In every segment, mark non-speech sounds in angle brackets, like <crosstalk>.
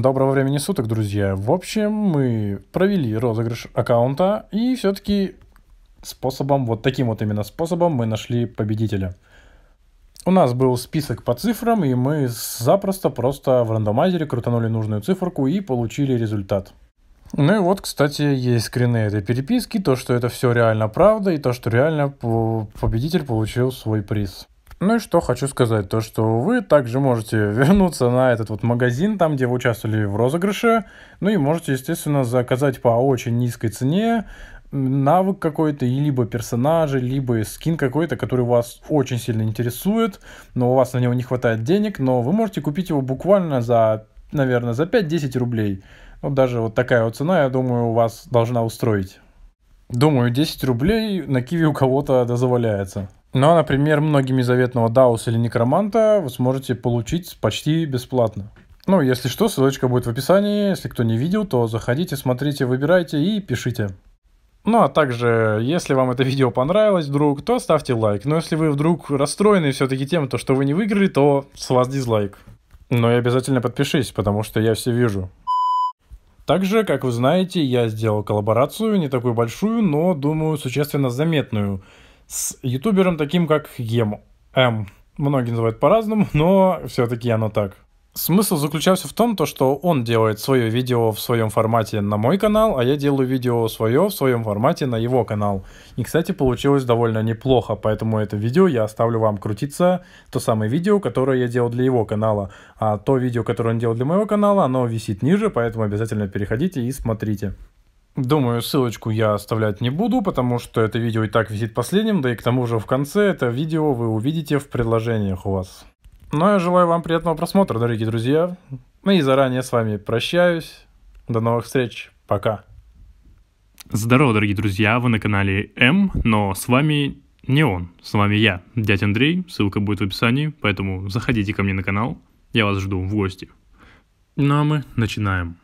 Доброго времени суток, друзья. В общем, мы провели розыгрыш аккаунта и все-таки способом, вот таким вот именно способом мы нашли победителя. У нас был список по цифрам, и мы запросто просто в рандомайзере крутанули нужную циферку и получили результат. Ну и вот, кстати, есть скрины этой переписки, то, что это все реально правда, и то, что реально победитель получил свой приз. Ну и что хочу сказать, то что вы также можете <laughs> вернуться на этот вот магазин, там где вы участвовали в розыгрыше, ну и можете, естественно, заказать по очень низкой цене навык какой-то, либо персонажи, либо скин какой-то, который вас очень сильно интересует, но у вас на него не хватает денег, но вы можете купить его буквально за, наверное, за 5-10 рублей. Вот даже вот такая вот цена, я думаю, у вас должна устроить. Думаю, 10 рублей на киви у кого-то дозволяется. Но, например, многими заветного Даус или Некроманта вы сможете получить почти бесплатно. Ну, если что, ссылочка будет в описании. Если кто не видел, то заходите, смотрите, выбирайте и пишите. Ну, а также, если вам это видео понравилось вдруг, то ставьте лайк. Но если вы вдруг расстроены все-таки тем, то, что вы не выиграли, то с вас дизлайк. Но и обязательно подпишись, потому что я все вижу. Также, как вы знаете, я сделал коллаборацию, не такую большую, но, думаю, существенно заметную – с ютубером таким, как Ем. М. Многие называют по-разному, но все-таки оно так. Смысл заключался в том, то, что он делает свое видео в своем формате на мой канал, а я делаю видео свое в своем формате на его канал. И, кстати, получилось довольно неплохо, поэтому это видео я оставлю вам крутиться, то самое видео, которое я делал для его канала. А то видео, которое он делал для моего канала, оно висит ниже, поэтому обязательно переходите и смотрите. Думаю, ссылочку я оставлять не буду, потому что это видео и так висит последним, да и к тому же в конце это видео вы увидите в предложениях у вас. Ну, я желаю вам приятного просмотра, дорогие друзья. Ну и заранее с вами прощаюсь. До новых встреч. Пока. Здорово, дорогие друзья, вы на канале М, но с вами не он, с вами я, дядя Андрей, ссылка будет в описании, поэтому заходите ко мне на канал, я вас жду в гости. Ну а мы начинаем.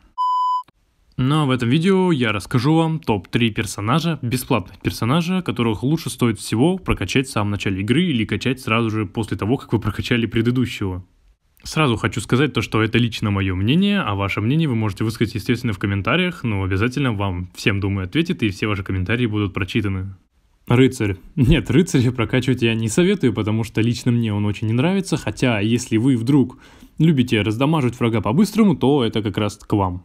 Но в этом видео я расскажу вам топ-3 персонажа, бесплатных персонажа, которых лучше стоит всего прокачать в самом начале игры или качать сразу же после того, как вы прокачали предыдущего. Сразу хочу сказать то, что это лично мое мнение, а ваше мнение вы можете высказать, естественно, в комментариях, но обязательно вам всем, думаю, ответит, и все ваши комментарии будут прочитаны. Рыцарь. Нет, рыцаря прокачивать я не советую, потому что лично мне он очень не нравится, хотя если вы вдруг любите раздамаживать врага по-быстрому, то это как раз к вам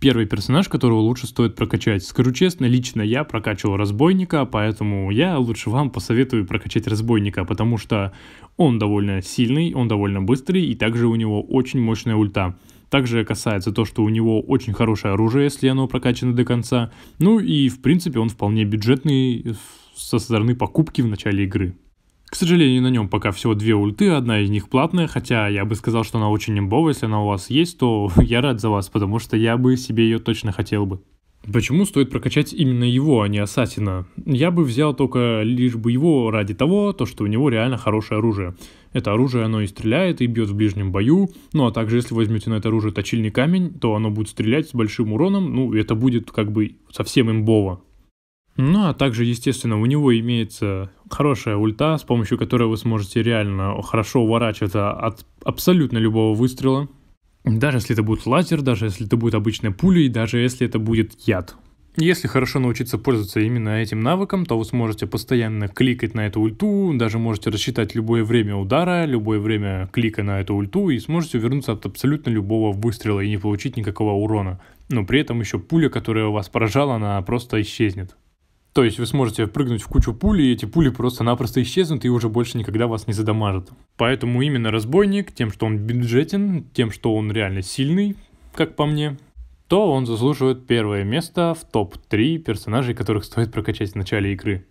первый персонаж, которого лучше стоит прокачать. Скажу честно, лично я прокачивал разбойника, поэтому я лучше вам посоветую прокачать разбойника, потому что он довольно сильный, он довольно быстрый, и также у него очень мощная ульта. Также касается то, что у него очень хорошее оружие, если оно прокачано до конца. Ну и, в принципе, он вполне бюджетный со стороны покупки в начале игры. К сожалению, на нем пока всего две ульты, одна из них платная, хотя я бы сказал, что она очень имбовая, если она у вас есть, то <laughs> я рад за вас, потому что я бы себе ее точно хотел бы. Почему стоит прокачать именно его, а не Ассасина? Я бы взял только лишь бы его ради того, то что у него реально хорошее оружие. Это оружие, оно и стреляет, и бьет в ближнем бою, ну а также если возьмете на это оружие точильный камень, то оно будет стрелять с большим уроном, ну это будет как бы совсем имбово. Ну, а также, естественно, у него имеется хорошая ульта, с помощью которой вы сможете реально хорошо уворачиваться от абсолютно любого выстрела. Даже если это будет лазер, даже если это будет обычная пуля, и даже если это будет яд. Если хорошо научиться пользоваться именно этим навыком, то вы сможете постоянно кликать на эту ульту, даже можете рассчитать любое время удара, любое время клика на эту ульту и сможете вернуться от абсолютно любого выстрела и не получить никакого урона. Но при этом еще пуля, которая вас поражала, она просто исчезнет. То есть вы сможете прыгнуть в кучу пуль, и эти пули просто-напросто исчезнут и уже больше никогда вас не задамажат. Поэтому именно разбойник, тем, что он бюджетен, тем, что он реально сильный, как по мне, то он заслуживает первое место в топ-3 персонажей, которых стоит прокачать в начале игры.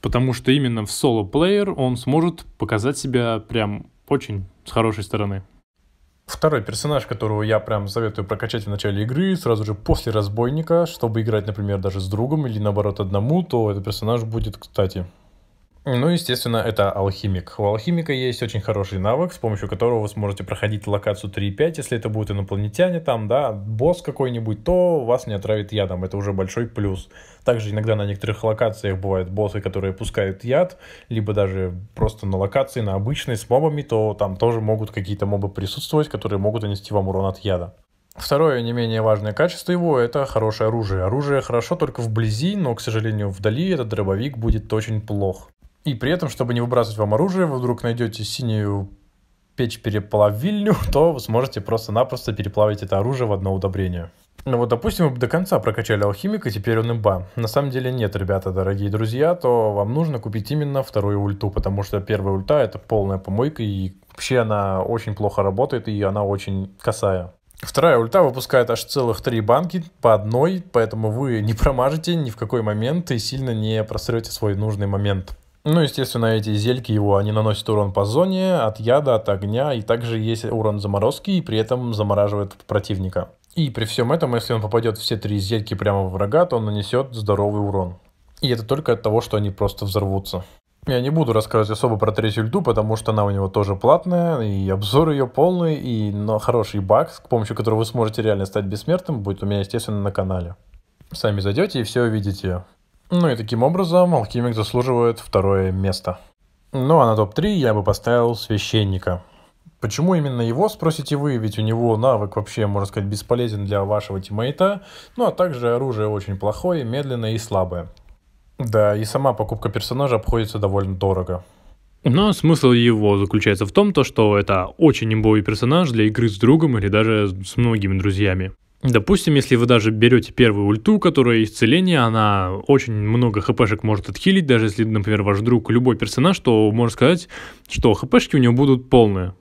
Потому что именно в соло-плеер он сможет показать себя прям очень с хорошей стороны. Второй персонаж, которого я прям советую прокачать в начале игры, сразу же после разбойника, чтобы играть, например, даже с другом или наоборот одному, то этот персонаж будет, кстати, ну, естественно, это алхимик. У алхимика есть очень хороший навык, с помощью которого вы сможете проходить локацию 3.5, если это будут инопланетяне там, да, босс какой-нибудь, то вас не отравит ядом, это уже большой плюс. Также иногда на некоторых локациях бывают боссы, которые пускают яд, либо даже просто на локации, на обычной с мобами, то там тоже могут какие-то мобы присутствовать, которые могут нанести вам урон от яда. Второе, не менее важное качество его – это хорошее оружие. Оружие хорошо только вблизи, но, к сожалению, вдали этот дробовик будет очень плох. И при этом, чтобы не выбрасывать вам оружие, вы вдруг найдете синюю печь-переплавильню, <laughs> то вы сможете просто-напросто переплавить это оружие в одно удобрение. Ну вот, допустим, вы до конца прокачали алхимика, теперь он имба. На самом деле нет, ребята, дорогие друзья, то вам нужно купить именно вторую ульту, потому что первая ульта это полная помойка, и вообще она очень плохо работает, и она очень косая. Вторая ульта выпускает аж целых три банки по одной, поэтому вы не промажете ни в какой момент и сильно не просрете свой нужный момент. Ну, естественно, эти зельки его, они наносят урон по зоне, от яда, от огня, и также есть урон заморозки, и при этом замораживает противника. И при всем этом, если он попадет все три зельки прямо в врага, то он нанесет здоровый урон. И это только от того, что они просто взорвутся. Я не буду рассказывать особо про третью ульту, потому что она у него тоже платная, и обзор ее полный, и но хороший баг, с помощью которого вы сможете реально стать бессмертным, будет у меня, естественно, на канале. Сами зайдете и все увидите. Ну и таким образом Алхимик заслуживает второе место. Ну а на топ-3 я бы поставил Священника. Почему именно его, спросите вы, ведь у него навык вообще, можно сказать, бесполезен для вашего тиммейта, ну а также оружие очень плохое, медленное и слабое. Да, и сама покупка персонажа обходится довольно дорого. Но смысл его заключается в том, то, что это очень имбовый персонаж для игры с другом или даже с многими друзьями. Допустим, если вы даже берете первую ульту, которая исцеление, она очень много хпшек может отхилить, даже если, например, ваш друг любой персонаж, то можно сказать, что хпшки у него будут полные.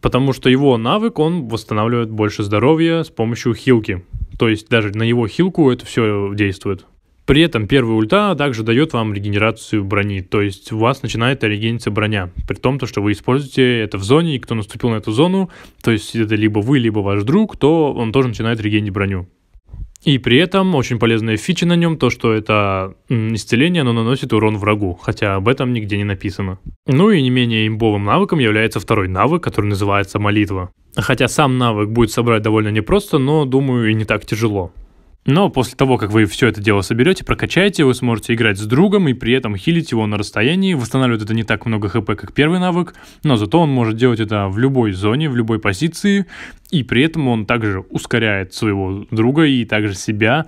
Потому что его навык, он восстанавливает больше здоровья с помощью хилки. То есть даже на его хилку это все действует. При этом первая ульта также дает вам регенерацию брони, то есть у вас начинает регениться броня, при том, то, что вы используете это в зоне, и кто наступил на эту зону, то есть это либо вы, либо ваш друг, то он тоже начинает регенить броню. И при этом очень полезная фича на нем, то что это исцеление, оно наносит урон врагу, хотя об этом нигде не написано. Ну и не менее имбовым навыком является второй навык, который называется молитва. Хотя сам навык будет собрать довольно непросто, но думаю и не так тяжело. Но после того, как вы все это дело соберете, прокачаете, вы сможете играть с другом и при этом хилить его на расстоянии. Восстанавливает это не так много хп, как первый навык, но зато он может делать это в любой зоне, в любой позиции, и при этом он также ускоряет своего друга и также себя.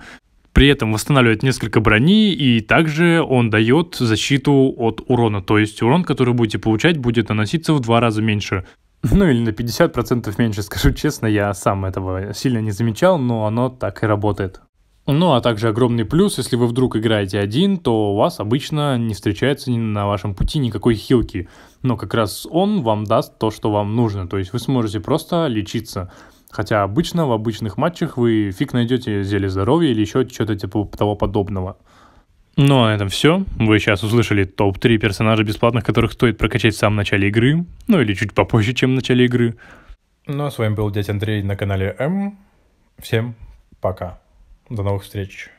При этом восстанавливает несколько брони, и также он дает защиту от урона. То есть урон, который будете получать, будет наноситься в два раза меньше. Ну или на 50% меньше, скажу честно, я сам этого сильно не замечал, но оно так и работает. Ну, а также огромный плюс, если вы вдруг играете один, то у вас обычно не встречается на вашем пути никакой хилки. Но как раз он вам даст то, что вам нужно. То есть вы сможете просто лечиться. Хотя обычно в обычных матчах вы фиг найдете зелье здоровья или еще что-то типа того подобного. Ну а на этом все. Вы сейчас услышали топ-3 персонажа бесплатных, которых стоит прокачать в самом начале игры. Ну или чуть попозже, чем в начале игры. Ну а с вами был дядя Андрей на канале М. Всем пока. До новых встреч.